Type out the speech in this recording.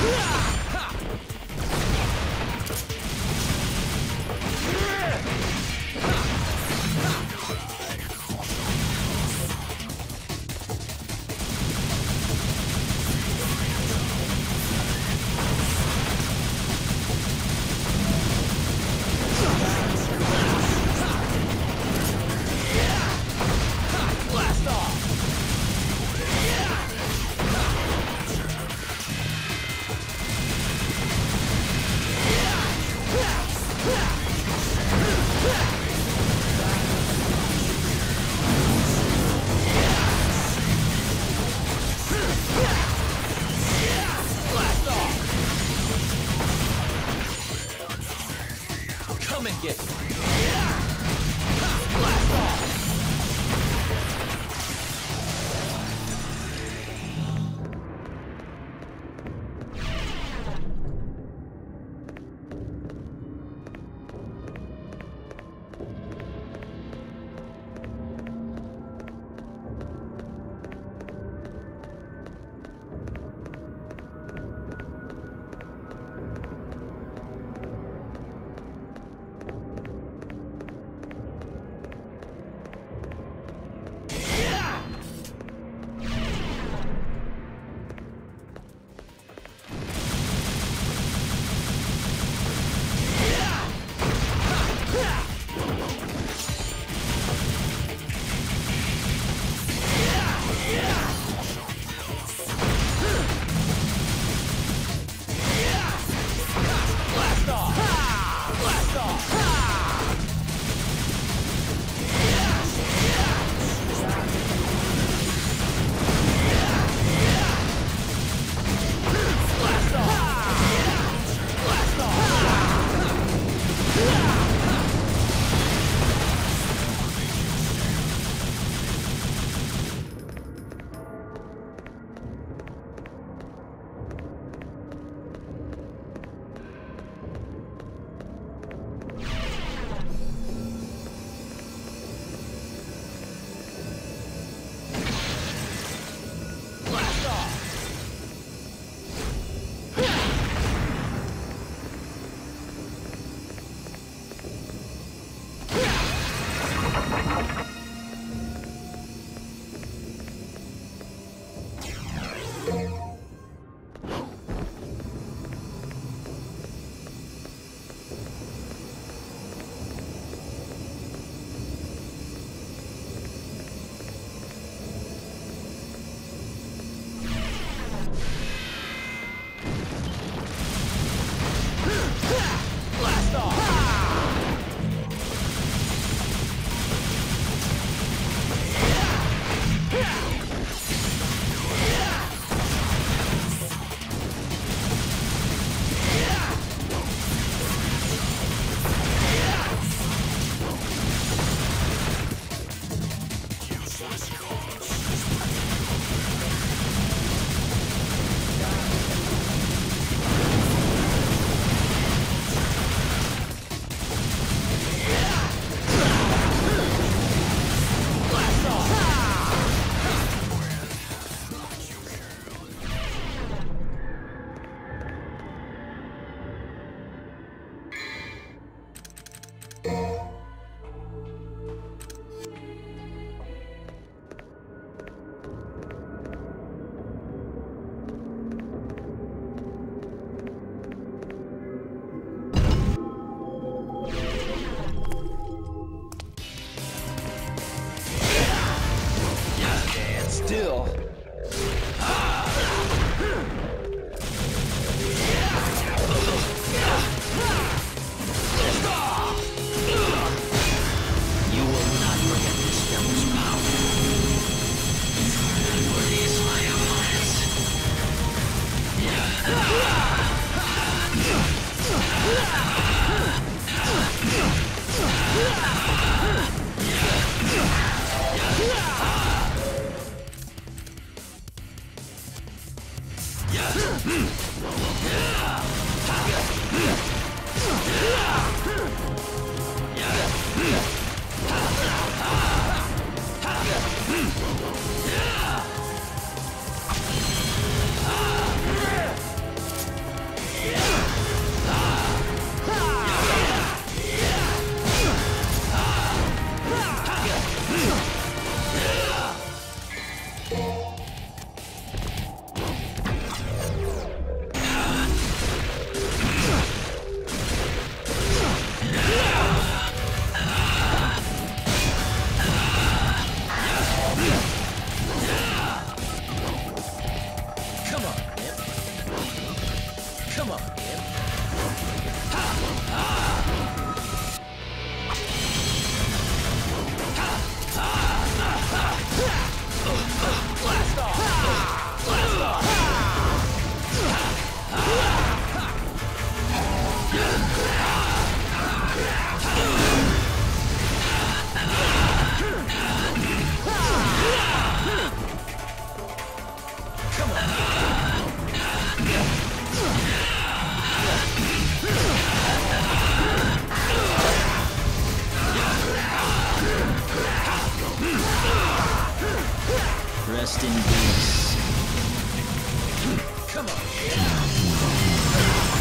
Yeah! shit. Rest in peace. Come on.